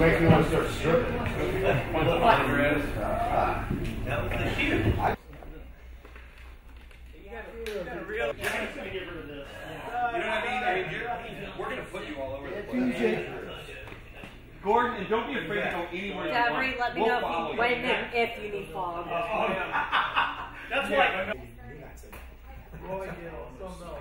Makes me want to start stripping. You know what I mean? You're, we're gonna put you all over the place. Gordon, and don't be afraid to go anywhere you want. Gabri, let me We'll know follow if you, you. when and if you need fog. That's why. Roy Hill, something else.